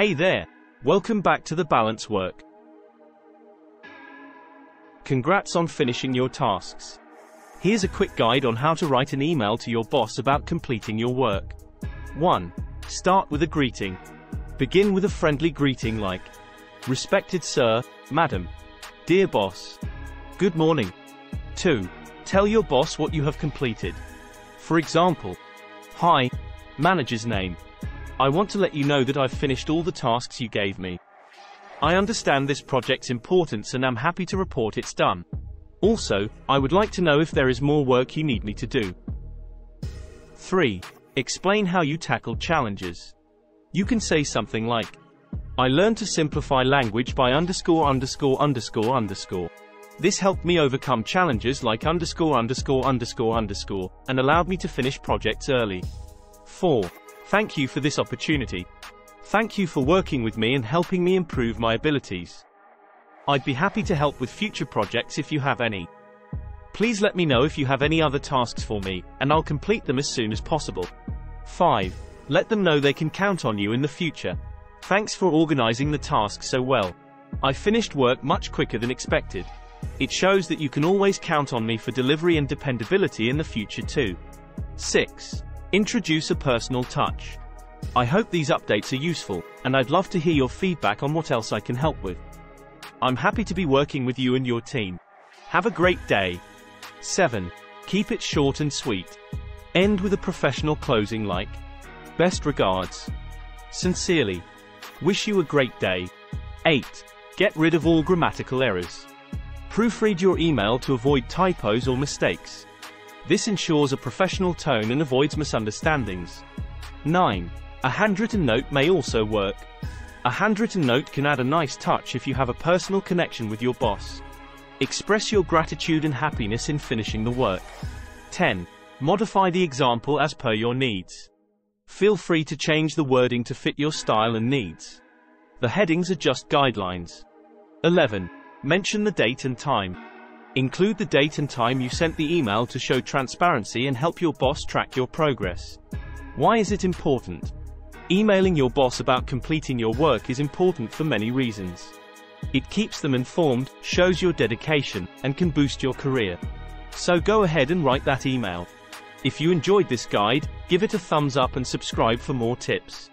Hey there! Welcome back to the Balance Work. Congrats on finishing your tasks. Here's a quick guide on how to write an email to your boss about completing your work. 1. Start with a greeting. Begin with a friendly greeting like, Respected Sir, Madam, Dear Boss, Good morning. 2. Tell your boss what you have completed. For example, Hi, manager's name. I want to let you know that I've finished all the tasks you gave me. I understand this project's importance and am happy to report it's done. Also, I would like to know if there is more work you need me to do. 3. Explain how you tackled challenges. You can say something like, I learned to simplify language by underscore underscore underscore underscore. This helped me overcome challenges like underscore underscore underscore underscore, and allowed me to finish projects early. 4. Thank you for this opportunity. Thank you for working with me and helping me improve my abilities. I'd be happy to help with future projects if you have any. Please let me know if you have any other tasks for me, and I'll complete them as soon as possible. 5. Let them know they can count on you in the future. Thanks for organizing the task so well. I finished work much quicker than expected. It shows that you can always count on me for delivery and dependability in the future too. 6. Introduce a personal touch. I hope these updates are useful, and I'd love to hear your feedback on what else I can help with. I'm happy to be working with you and your team. Have a great day. 7. Keep it short and sweet. End with a professional closing like, Best regards. Sincerely. Wish you a great day. 8. Get rid of all grammatical errors. Proofread your email to avoid typos or mistakes. This ensures a professional tone and avoids misunderstandings. 9. A handwritten note may also work. A handwritten note can add a nice touch if you have a personal connection with your boss. Express your gratitude and happiness in finishing the work. 10. Modify the example as per your needs. Feel free to change the wording to fit your style and needs. The headings are just guidelines. 11. Mention the date and time. Include the date and time you sent the email to show transparency and help your boss track your progress. Why is it important? Emailing your boss about completing your work is important for many reasons. It keeps them informed, shows your dedication, and can boost your career. So go ahead and write that email. If you enjoyed this guide, give it a thumbs up and subscribe for more tips.